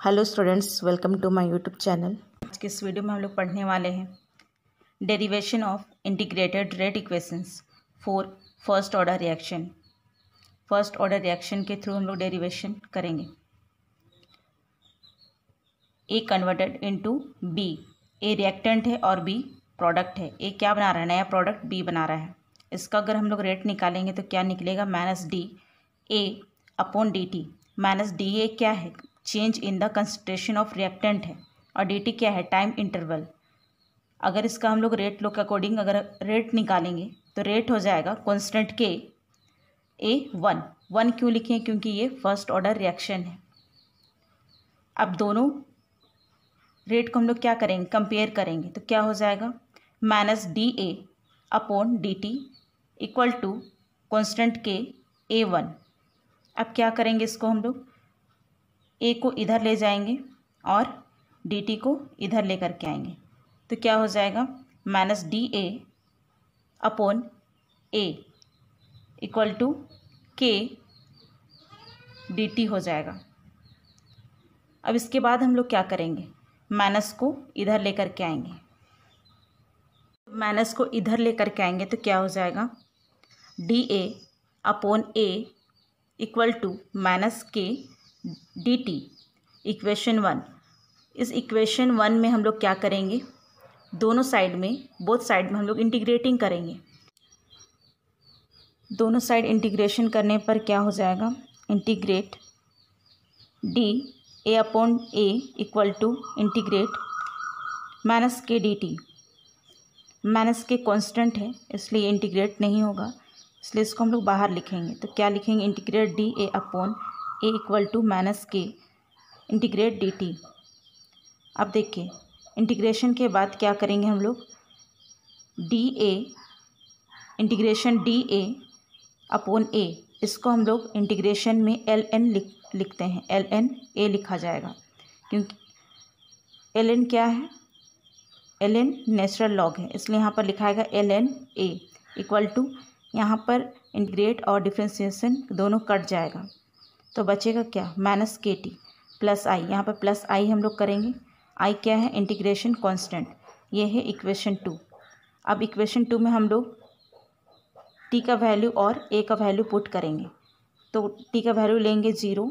Hello students, welcome to my YouTube channel. आज के इस वीडियो में हम लोग पढ़ने वाले हैं derivation of integrated rate equations for first order reaction. First order reaction के थ्रू हम लोग डेरिवेशन करेंगे। A converted into B A reactant है और बी प्रोडक्ट है। ए क्या बना रहा है? नया प्रोडक्ट बी बना रहा है। इसका अगर हम लोग रेट निकालेंगे तो क्या निकलेगा? Minus D A upon D T minus D A क्या है? Change in the concentration of reactant है। और डी क्या है? टाइम इंटरवल अगर इसका हम लोग रेट लो के अकॉर्डिंग अगर रेट निकालेंगे तो रेट हो जाएगा constant K A one one क्यों लिखे? क्योंकि ये फ़र्स्ट ऑर्डर रिएक्शन है। अब दोनों रेट को हम लोग क्या करेंगे? कंपेयर करेंगे। तो क्या हो जाएगा? Minus D A upon D T equal to constant K A one अब क्या करेंगे इसको हम लोग? ए को इधर ले जाएँगे और डी टी को इधर लेकर के आएँगे। तो क्या हो जाएगा? Minus D A upon A equal to K D T हो जाएगा। अब इसके बाद हम लोग क्या करेंगे? माइनस को इधर लेकर के आएँगे। माइनस को इधर लेकर के आएँगे तो क्या हो जाएगा? D A upon A equal to minus K D T equation one इस इक्वेशन वन में हम लोग क्या करेंगे? दोनों साइड में बोथ साइड में हम लोग इंटीग्रेटिंग करेंगे। दोनों साइड इंटीग्रेशन करने पर क्या हो जाएगा? Integrate D A upon A equal to integrate minus K D T minus K constant है, इसलिए इंटीग्रेट नहीं होगा। इसलिए इसको हम लोग बाहर लिखेंगे। तो क्या लिखेंगे? Integrate D A upon A equal to minus K integrate D अब देखिए इंटीग्रेशन के बाद क्या करेंगे हम लोग? D A integration D A upon A इसको हम लोग इंटीग्रेशन में एल एन लिख, लिखते हैं। एल एन ए लिखा जाएगा। क्योंकि एल एन क्या है? एल एन नेचुरल लॉग है। इसलिए यहाँ पर लिखाएगा L N A equal to यहाँ पर इंटीग्रेट और डिफ्रेंसिएशन दोनों कट जाएगा। तो बचेगा क्या? माइनस के टी प्लस आई। यहाँ पर प्लस आई हम लोग करेंगे। आई क्या है? Integration constant. ये है इक्वेशन टू। अब इक्वेशन टू में हम लोग टी का वैल्यू और ए का वैल्यू पुट करेंगे। तो टी का वैल्यू लेंगे ज़ीरो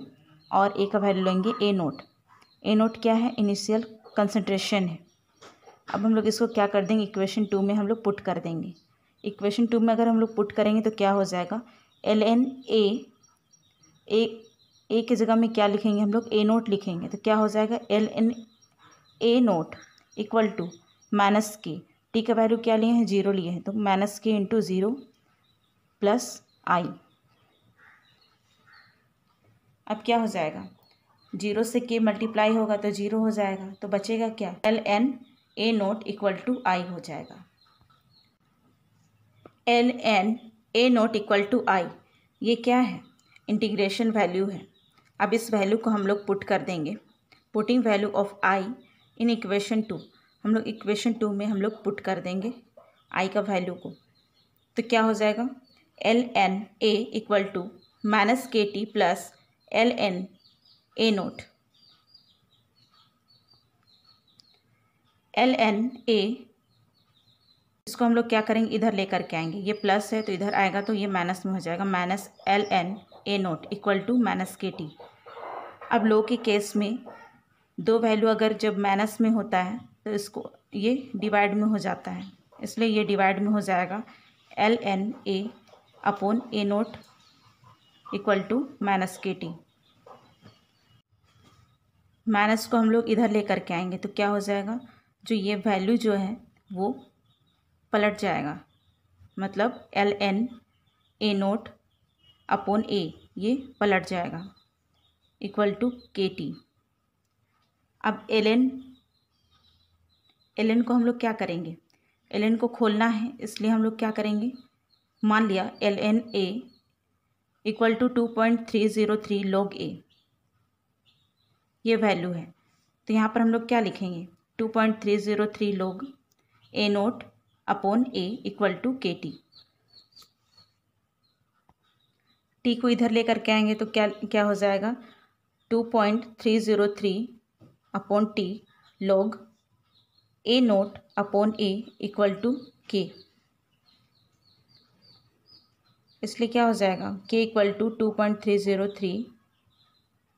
और ए का वैल्यू लेंगे ए नोट। ए नोट क्या है? इनिशियल कंसनट्रेशन है। अब हम लोग इसको क्या कर देंगे? इक्वेशन टू में हम लोग पुट कर देंगे। इक्वेशन टू में अगर हम लोग पुट करेंगे तो क्या हो जाएगा? एल एन ए ए की जगह में क्या लिखेंगे हम लोग? ए नोट लिखेंगे। तो क्या हो जाएगा? L N A naught equal to minus K T का वैल्यू क्या लिए हैं? ज़ीरो लिए हैं। तो माइनस के इंटू ज़ीरो प्लस आई अब क्या हो जाएगा? ज़ीरो से के मल्टीप्लाई होगा तो ज़ीरो हो जाएगा। तो बचेगा क्या? L N A naught equal to I हो जाएगा। L N A naught equal to I ये क्या है? इंटीग्रेशन वैल्यू है। अब इस वैल्यू को हम लोग पुट कर देंगे। Putting value of I in equation two हम लोग इक्वेशन टू में हम लोग पुट कर देंगे आई का वैल्यू को। तो क्या हो जाएगा? L N A equal to minus K T plus L N A naught L N A इसको हम लोग क्या करेंगे? इधर लेकर के आएँगे। ये प्लस है तो इधर आएगा तो ये माइनस में हो जाएगा। Minus L N A naught equal to minus K T अब लो के केस में दो वैल्यू अगर जब माइनस में होता है तो इसको ये डिवाइड में हो जाता है। इसलिए ये डिवाइड में हो जाएगा। L N A upon A naught equal to minus K T minus को हम लोग इधर लेकर के आएँगे तो क्या हो जाएगा? जो ये वैल्यू जो है, वो पलट जाएगा। मतलब L N A naught upon A ये पलट जाएगा। इक्वल टू के टी अब एल एन एल एन को हम लोग क्या करेंगे? एल एन को खोलना है, इसलिए हम लोग क्या करेंगे? मान लिया L N A equal to two point three zero three log A ये वैल्यू है। तो यहाँ पर हम लोग क्या लिखेंगे? Two point three zero three log A naught upon A equal to K T. T को इधर लेकर के आएँगे तो क्या क्या हो जाएगा? Two point three zero three upon T log A naught upon A equal to K. इसलिए क्या हो जाएगा? K equal to two point three zero three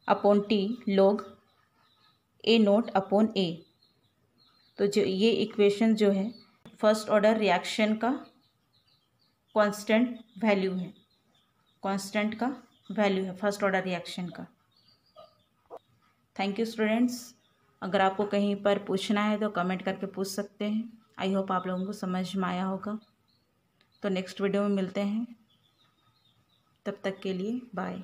upon T log A naught upon A तो जो ये इक्वेशन जो है first order reaction का कांस्टेंट वैल्यू है। कांस्टेंट का वैल्यू है, फ़र्स्ट ऑर्डर रिएक्शन का। थैंक यू स्टूडेंट्स अगर आपको कहीं पर पूछना है तो कमेंट करके पूछ सकते हैं। आई होप आप लोगों को समझ में आया होगा। तो नेक्स्ट वीडियो में मिलते हैं। तब तक के लिए बाय